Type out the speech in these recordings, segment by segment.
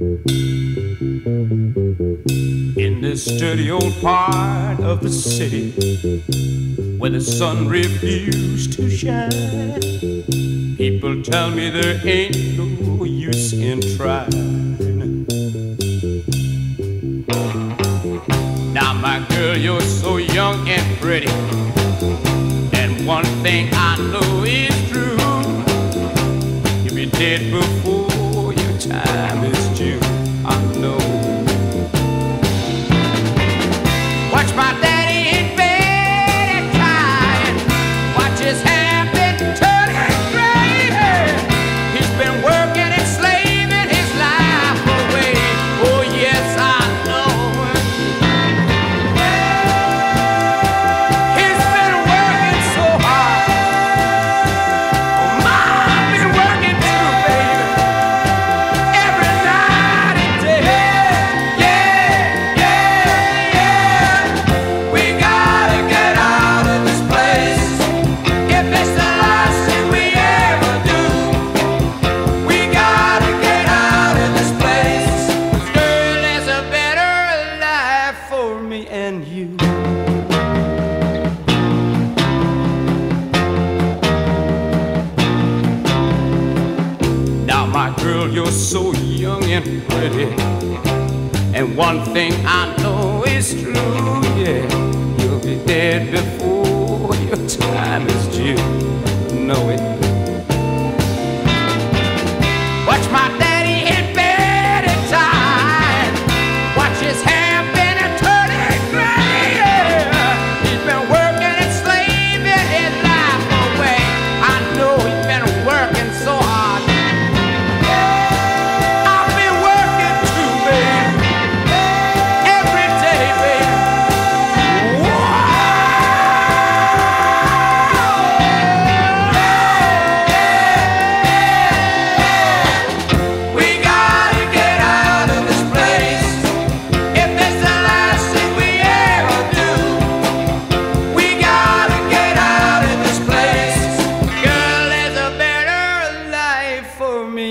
In this dirty old part of the city where the sun refused to shine, people tell me there ain't no use in trying. Now, my girl, you're so young and pretty, and one thing I know is true. If you did before. Now, my girl, you're so young and pretty. And one thing I know is true, yeah, you'll be dead before your time is due. Know it.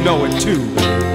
you know it too.